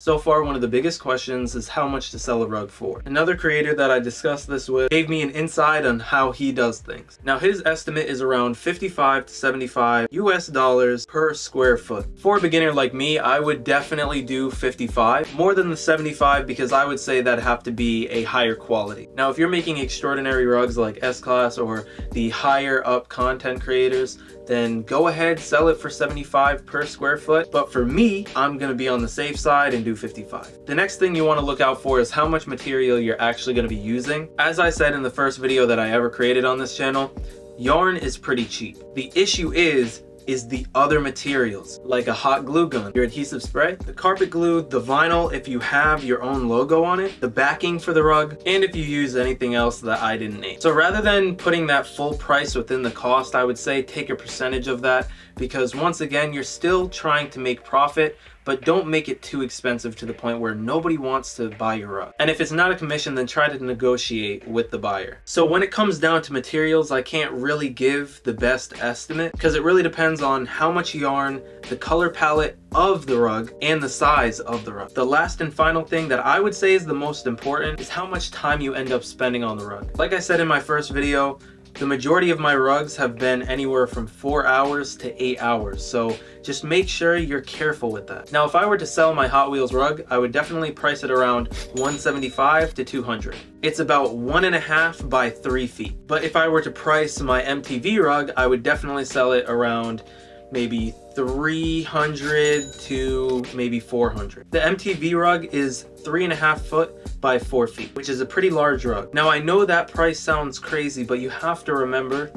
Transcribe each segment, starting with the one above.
So far, one of the biggest questions is how much to sell a rug for. Another creator that I discussed this with gave me an insight on how he does things. Now his estimate is around 55 to 75 US dollars per square foot. For a beginner like me, I would definitely do 55, more than the 75 because I would say that have to be a higher quality. Now if you're making extraordinary rugs like S-Class or the higher up content creators, then go ahead, sell it for 75 per square foot. But for me, I'm gonna be on the safe side and do 55. The next thing you wanna look out for is how much material you're actually gonna be using. As I said in the first video that I ever created on this channel, yarn is pretty cheap. The issue is is the other materials, like a hot glue gun, your adhesive spray, the carpet glue, the vinyl if you have your own logo on it, the backing for the rug, and if you use anything else that I didn't name. So rather than putting that full price within the cost, I would say take a percentage of that because once again, you're still trying to make profit but don't make it too expensive to the point where nobody wants to buy your rug. And if it's not a commission, then try to negotiate with the buyer. So when it comes down to materials, I can't really give the best estimate because it really depends on how much yarn, the color palette of the rug, and the size of the rug. The last and final thing that I would say is the most important is how much time you end up spending on the rug. Like I said in my first video, the majority of my rugs have been anywhere from four hours to eight hours, so just make sure you're careful with that. Now, if I were to sell my Hot Wheels rug, I would definitely price it around 175 to 200. It's about one and a half by three feet. But if I were to price my MTV rug, I would definitely sell it around maybe 300 to maybe 400. The MTV rug is three and a half foot by four feet, which is a pretty large rug. Now I know that price sounds crazy, but you have to remember,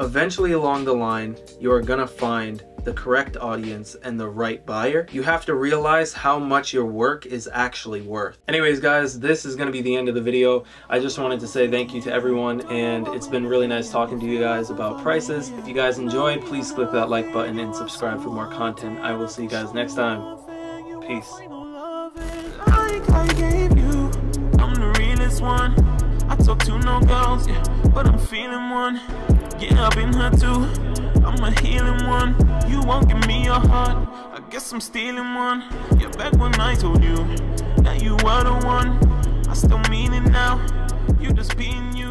eventually along the line, you are gonna find the correct audience and the right buyer, you have to realize how much your work is actually worth. Anyways, guys, this is going to be the end of the video. I just wanted to say thank you to everyone, and it's been really nice talking to you guys about prices. If you guys enjoyed, please click that like button and subscribe for more content. I will see you guys next time. Peace. I talk to no girls, yeah, but I'm feeling one. Too. I'm a healing one. You won't give me your heart. I guess I'm stealing one. Yeah, back when I told you that you were the one. I still mean it now. You just being you.